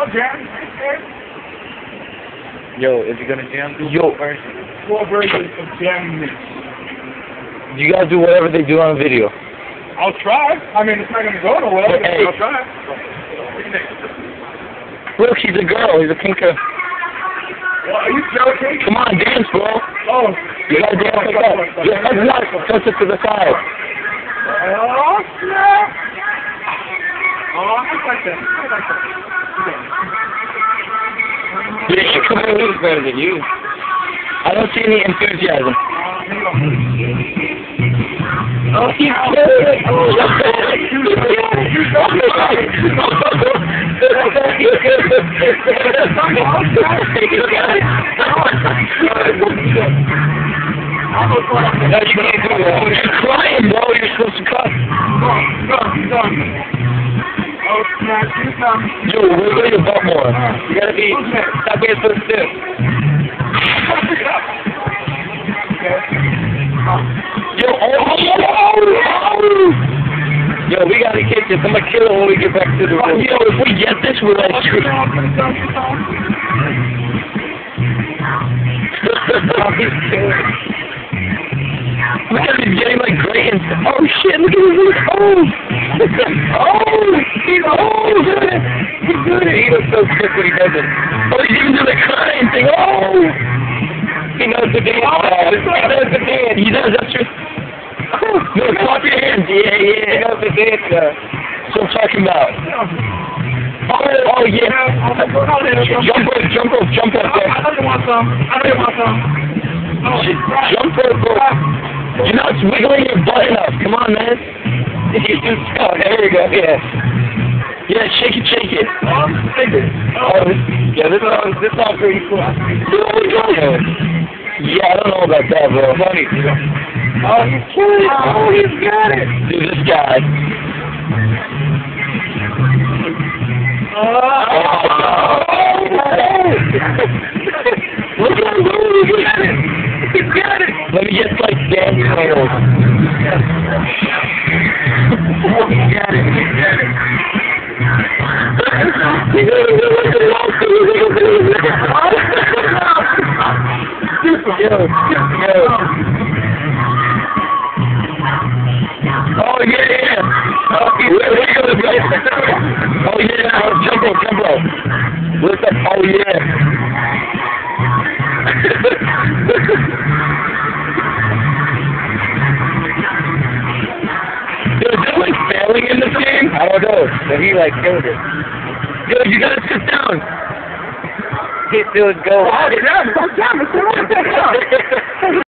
I'll jam. Yo, if you're gonna jam, do Yo. first. Four versions of jamming this. You gotta do whatever they do on video. I'll try. I mean, it's not gonna go nowhere. but Hey. I'll try. Look, he's a girl. He's a pinker. Well, are you joking? Come on, dance, bro. Oh. You gotta dance like that. Yeah, that's not. Touch it to the side. Oh, snap. I like that. Like that. Yeah, come better than you? I don't see any enthusiasm. Oh, good. Oh, No, you can't do that. You're crying, bro. You're supposed to cry. Oh, snap. You come. Yo, wiggle your butt more. You gotta be. Stop being so stiff. Yo, oh, oh, oh, oh. oh. Yo, we gotta kick this. I'm gonna kill it when we get back to the room. Yo, if we get this, we're like screwed. Look at him getting like great oh shit, look at him, look oh Oh he's oh good He's good He looks so sick when he does it. Oh he's even doing the crying thing, oh He knows the dance. Oh, he knows the dance. He does, that's true. No, clap your hands, yeah, yeah. He knows the dance, uh, what I'm talking about. Oh, oh yeah. Jump rope, jump rope, jump rope. I know you want some. I know you want some. Oh, Jump rope, bro. You're not wiggling your butt enough. Come on, man. Just, oh, there you go. Yeah. Yeah, shake it, shake it. Oh. Oh, this, yeah, this song, this song pretty cool. Oh my god. Yeah, I don't know about that, bro. Funny. Oh, he's killing it. Oh, he's got it. Dude, this guy. Oh, oh, Look at him. He's got it. He's got it. Let me get like dance nails. Yo. Oh yeah, yeah. Oh, where, where you go? Oh yeah, oh, jump rope. Lift up. Oh yeah. Dude, is that like failing in this game? I don't know, but he like killed it. Dude, you gotta sit down. Get to and go. Oh, damn, oh, damn,